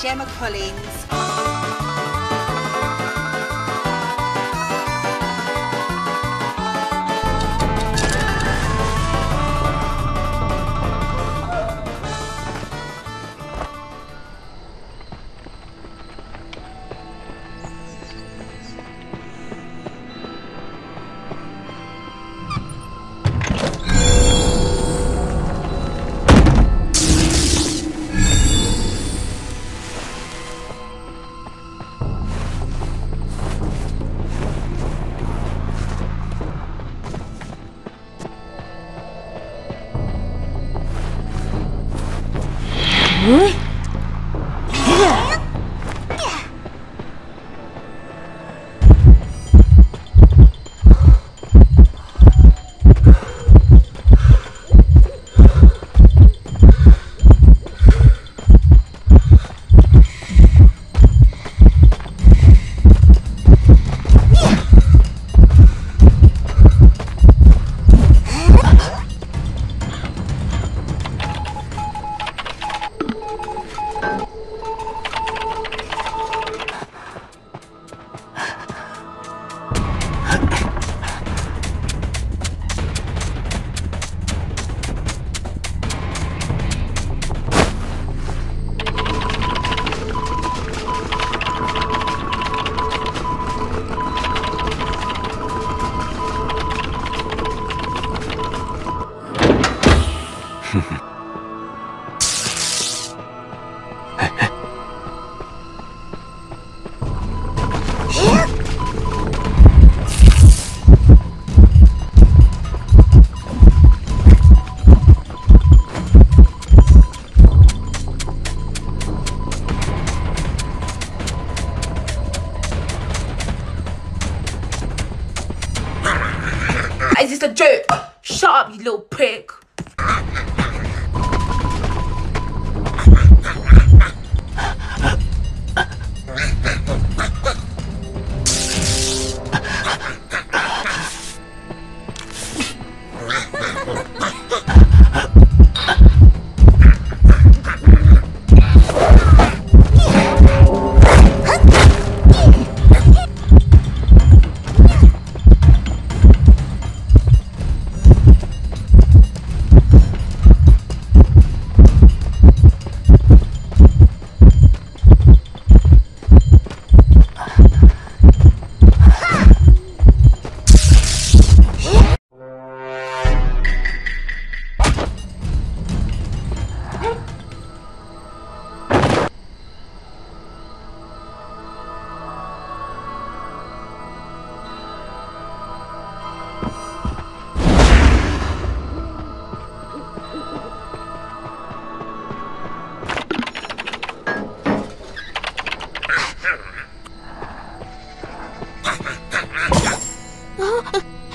Gemma Collins. Huh? Is this a joke? Shut up, you little prick. あっ!